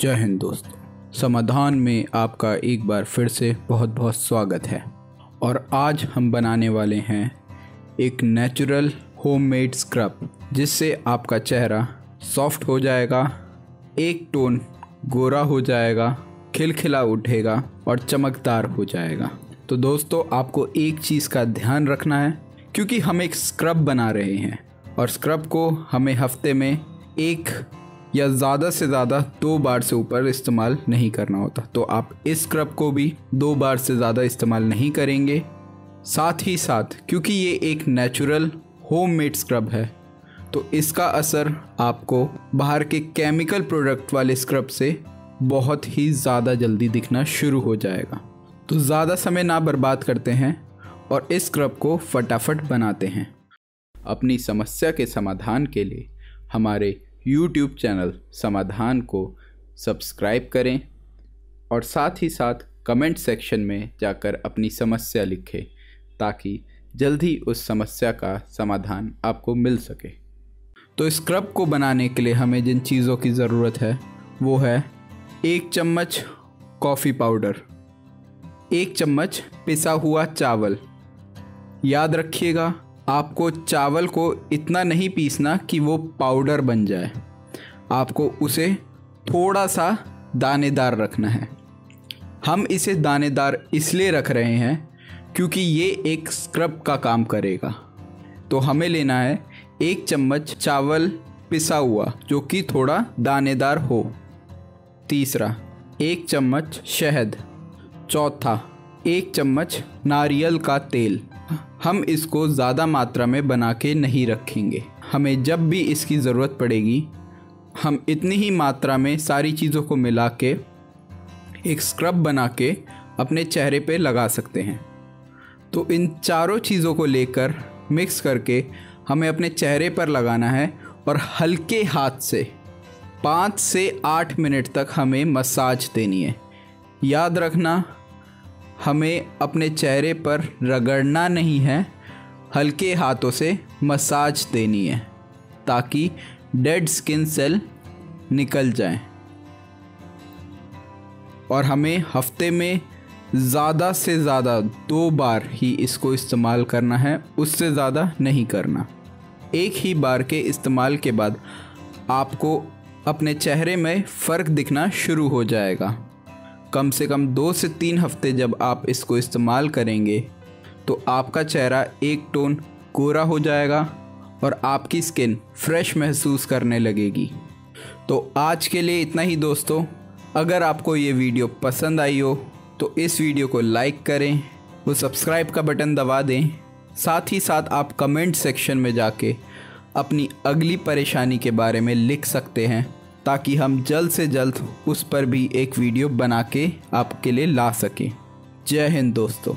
जय हिंद दोस्तों। समाधान में आपका एक बार फिर से बहुत बहुत स्वागत है। और आज हम बनाने वाले हैं एक नेचुरल होममेड स्क्रब जिससे आपका चेहरा सॉफ्ट हो जाएगा, एक टोन गोरा हो जाएगा, खिलखिला उठेगा और चमकदार हो जाएगा। तो दोस्तों, आपको एक चीज़ का ध्यान रखना है, क्योंकि हम एक स्क्रब बना रहे हैं। और स्क्रब को हमें हफ़्ते में एक या ज़्यादा से ज़्यादा दो बार से ऊपर इस्तेमाल नहीं करना होता। तो आप इस स्क्रब को भी दो बार से ज़्यादा इस्तेमाल नहीं करेंगे। साथ ही साथ, क्योंकि ये एक नेचुरल होम मेड स्क्रब है तो इसका असर आपको बाहर के केमिकल प्रोडक्ट वाले स्क्रब से बहुत ही ज़्यादा जल्दी दिखना शुरू हो जाएगा। तो ज़्यादा समय ना बर्बाद करते हैं और इस स्क्रब को फटाफट बनाते हैं। अपनी समस्या के समाधान के लिए हमारे यूट्यूब चैनल समाधान को सब्सक्राइब करें और साथ ही साथ कमेंट सेक्शन में जाकर अपनी समस्या लिखें ताकि जल्द ही उस समस्या का समाधान आपको मिल सके। तो स्क्रब को बनाने के लिए हमें जिन चीज़ों की ज़रूरत है, वो है एक चम्मच कॉफ़ी पाउडर, एक चम्मच पिसा हुआ चावल। याद रखिएगा आपको चावल को इतना नहीं पीसना कि वो पाउडर बन जाए। आपको उसे थोड़ा सा दानेदार रखना है। हम इसे दानेदार इसलिए रख रहे हैं क्योंकि ये एक स्क्रब का काम करेगा। तो हमें लेना है एक चम्मच चावल पिसा हुआ, जो कि थोड़ा दानेदार हो। तीसरा, एक चम्मच शहद। चौथा, एक चम्मच नारियल का तेल। हम इसको ज़्यादा मात्रा में बना के नहीं रखेंगे। हमें जब भी इसकी ज़रूरत पड़ेगी, हम इतनी ही मात्रा में सारी चीज़ों को मिला के, एक स्क्रब बना के अपने चेहरे पे लगा सकते हैं। तो इन चारों चीज़ों को लेकर मिक्स करके हमें अपने चेहरे पर लगाना है और हल्के हाथ से पाँच से आठ मिनट तक हमें मसाज देनी है। याद रखना हमें अपने चेहरे पर रगड़ना नहीं है, हल्के हाथों से मसाज देनी है, ताकि डेड स्किन सेल निकल जाए। और हमें हफ़्ते में ज़्यादा से ज़्यादा दो बार ही इसको इस्तेमाल करना है, उससे ज़्यादा नहीं करना। एक ही बार के इस्तेमाल के बाद आपको अपने चेहरे में फ़र्क दिखना शुरू हो जाएगा। कम से कम दो से तीन हफ़्ते जब आप इसको इस्तेमाल करेंगे तो आपका चेहरा एक टोन गोरा हो जाएगा और आपकी स्किन फ्रेश महसूस करने लगेगी। तो आज के लिए इतना ही दोस्तों। अगर आपको ये वीडियो पसंद आई हो तो इस वीडियो को लाइक करें वो सब्सक्राइब का बटन दबा दें। साथ ही साथ आप कमेंट सेक्शन में जाके अपनी अगली परेशानी के बारे में लिख सकते हैं। ताकि हम जल्द से जल्द उस पर भी एक वीडियो बना के आपके लिए ला सकें। जय हिंद दोस्तों।